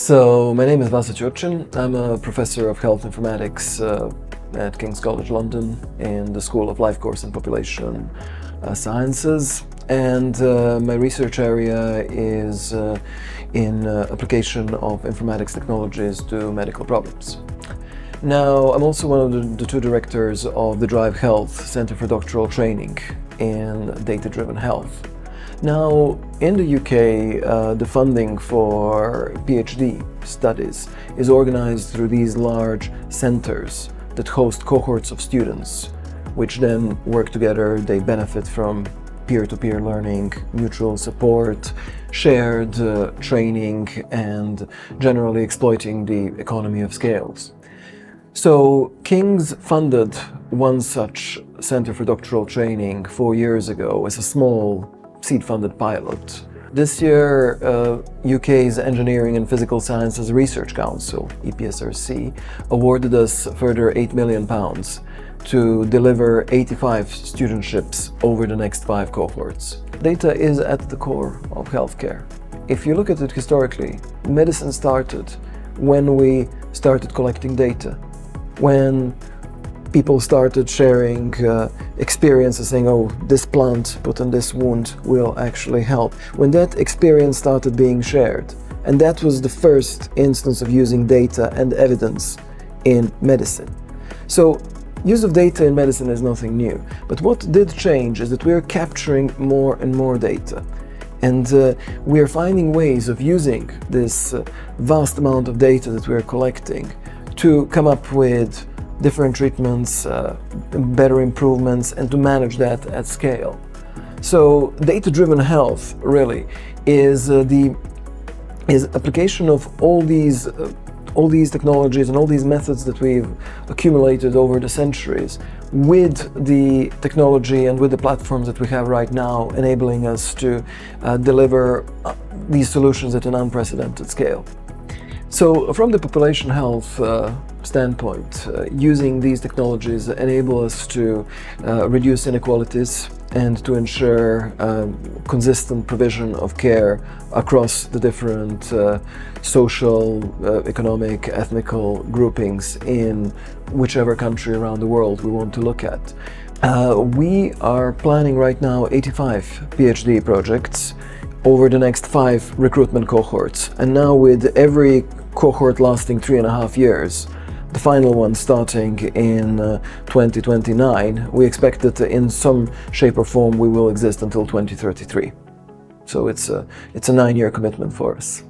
So, my name is Vasa Curcin. I'm a professor of health informatics uh, at King's College London in the School of Life Course and Population uh, Sciences. And uh, my research area is uh, in uh, application of informatics technologies to medical problems. Now, I'm also one of the, the, two directors of the Drive Health Center for Doctoral Training in Data Driven Health. Now, in the UK, uh, the funding for PhD studies is organized through these large centers that host cohorts of students, which then work together. They benefit from peer to peer learning, mutual support, shared uh, training, and generally exploiting the economy of scales. So, King's funded one such Center for Doctoral Training four years ago as a small seed-funded pilot. This year, uh, UK's Engineering and Physical Sciences Research Council, EPSRC, awarded us further £8 million to deliver 85 studentships over the next five cohorts. Data is at the core of healthcare. If you look at it historically, medicine started when we started collecting data, when people started sharing uh, experiences saying, oh, this plant put on this wound will actually help. When that experience started being shared, and that was the first instance of using data and evidence in medicine. So use of data in medicine is nothing new. But what did change is that we are capturing more and more data. And uh, we are finding ways of using this uh, vast amount of data that we are collecting to come up with different treatments, uh, better improvements, and to manage that at scale. So data-driven health really is uh, the is application of all these uh, all these technologies and all these methods that we've accumulated over the centuries with the technology and with the platforms that we have right now enabling us to uh, deliver uh, these solutions at an unprecedented scale. So from the population health uh, standpoint, uh, using these technologies enable us to uh, reduce inequalities and to ensure um, consistent provision of care across the different uh, social, uh, economic, ethnical groupings in whichever country around the world we want to look at. Uh, we are planning right now 85 PhD projects over the next five recruitment cohorts. And now with every cohort lasting three and a half years, the final one starting in uh, 2029. We expect that in some shape or form we will exist until 2033. So it's a, it's a nine-year commitment for us.